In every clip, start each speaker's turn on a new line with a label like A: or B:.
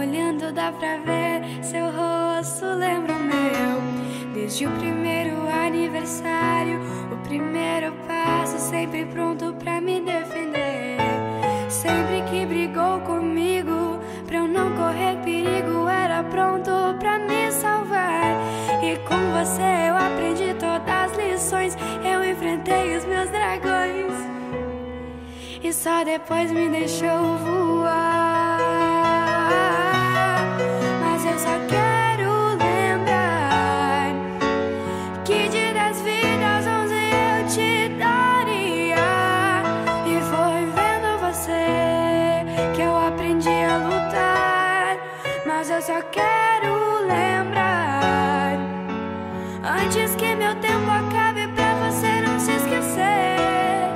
A: olhando dá pra ver seu rosto lembra o meu. Desde o primeiro aniversário, o primeiro passo, sempre pronto pra me defender. Sempre que brigou comigo, pra eu não correr perigo, era pronto pra me salvar. E com você eu aprendi todas as lições, eu enfrentei os meus dragões. E só depois me deixou voar. Te daria. E foi vendo você que eu aprendi a lutar. Mas eu só quero lembrar antes que meu tempo acabe pra você não se esquecer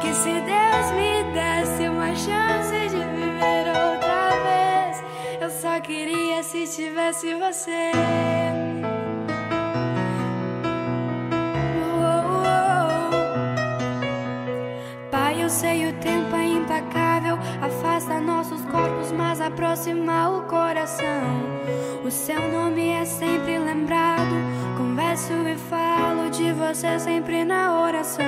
A: que se Deus me desse uma chance de viver outra vez, eu só queria se tivesse você. Tempo é impacável, afasta nossos corpos, mas aproxima o coração. O seu nome é sempre lembrado, converso e falo de você sempre na oração.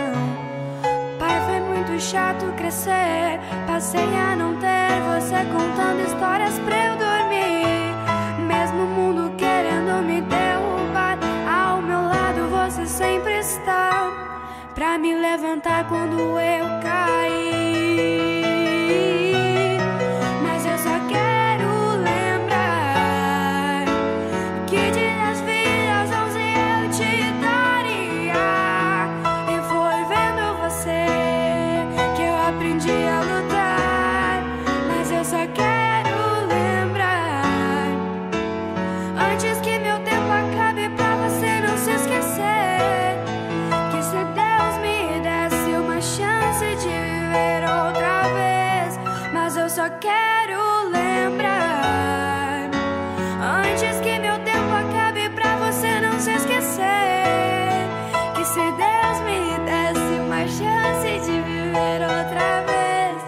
A: Pai, foi muito chato crescer. Passei a não ter você contando histórias pra eu dormir. Mesmo o mundo querendo me derrubar, ao meu lado você sempre está. Pra me levantar quando eu cair. Só quero lembrar antes que meu tempo acabe pra você não se esquecer que se Deus me desse uma chance de viver outra vez,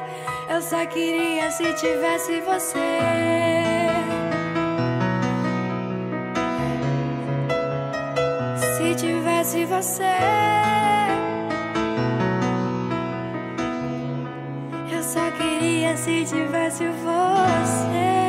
A: eu só queria se tivesse você. Se tivesse você, eu só se tivesse você.